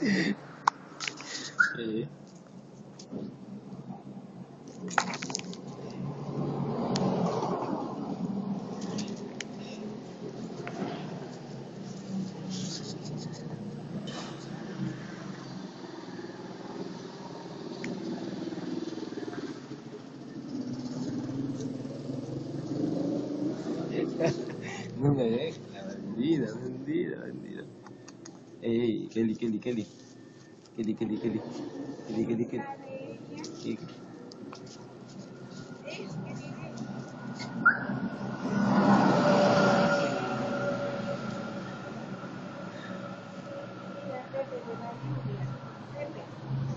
Sí. no me deja, vendida, vendida, vendida. Ey, Kelly, Kelly, Kelly. Kelly, Kelly, Kelly. Kelly, Kelly, Kelly. Kelly.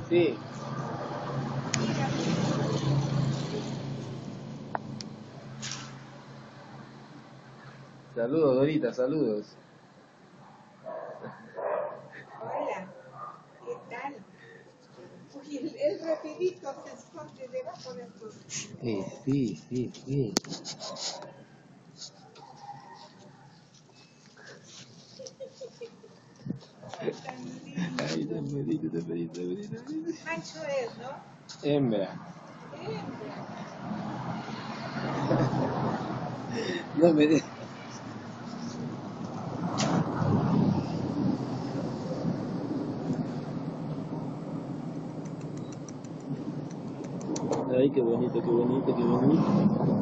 Sí. Saludos, Dorita, saludos. Uy, el, el rapidito se esconde debajo de tu... Eh, sí, sí, sí. lindo. Ay, tan bonito, tan bonito, tan bonito. Macho es, ¿no? Hembra. Hembra. No me de... Ay, qué bonito, qué bonito, qué bonito.